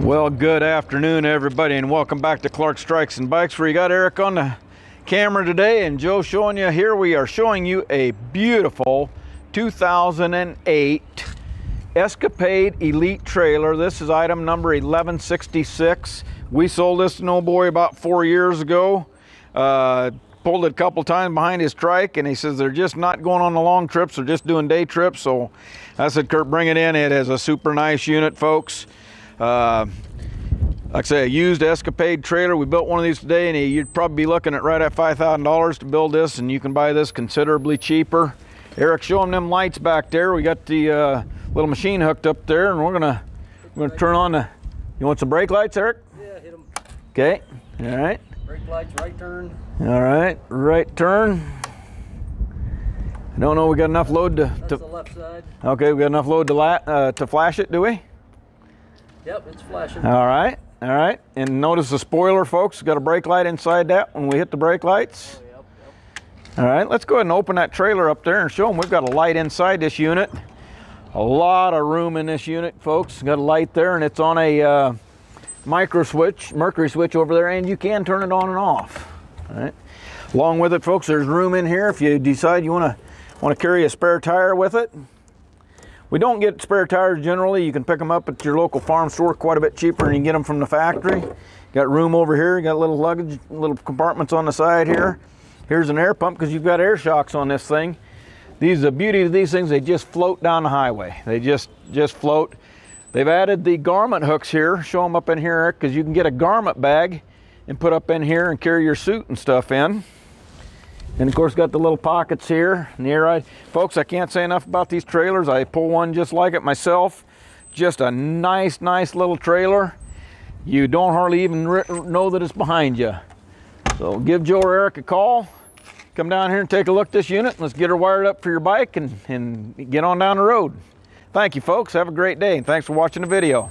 Well, good afternoon, everybody, and welcome back to Clarks Trikes and Bikes, where you got Eric on the camera today, and Joe showing you. Here we are showing you a beautiful 2008 Escapade Elite trailer. This is item number 1166. We sold this to old boy about four years ago. Uh, pulled it a couple times behind his trike, and he says they're just not going on the long trips; they're just doing day trips. So I said, Kurt, bring it in. It is a super nice unit, folks. Uh, like I say, a used Escapade trailer. We built one of these today, and you'd probably be looking at right at $5,000 to build this, and you can buy this considerably cheaper. Eric, show them them lights back there. We got the uh, little machine hooked up there, and we're gonna we're gonna turn on the. You want some brake lights, Eric? Yeah, hit them. Okay. All right. Brake lights, right turn. All right. Right turn. I don't know. We got enough load to. That's to the left side. okay, we got enough load to la- uh, to flash it, do we? Yep, it's flashing. All right, all right. And notice the spoiler, folks. Got a brake light inside that when we hit the brake lights. Yep, yep. All right, let's go ahead and open that trailer up there and show them we've got a light inside this unit. A lot of room in this unit, folks. Got a light there, and it's on a uh, micro switch, mercury switch over there, and you can turn it on and off. All right. Along with it, folks, there's room in here if you decide you want to want to carry a spare tire with it. We don't get spare tires generally. You can pick them up at your local farm store quite a bit cheaper and you get them from the factory. Got room over here. Got little luggage, little compartments on the side here. Here's an air pump because you've got air shocks on this thing. These the beauty of these things. They just float down the highway. They just just float. They've added the garment hooks here. Show them up in here, because you can get a garment bag and put up in here and carry your suit and stuff in. And of course, got the little pockets here. Near I, folks, I can't say enough about these trailers. I pull one just like it myself. Just a nice, nice little trailer. You don't hardly even know that it's behind you. So give Joe or Eric a call. Come down here and take a look at this unit. Let's get her wired up for your bike and, and get on down the road. Thank you, folks. Have a great day, and thanks for watching the video.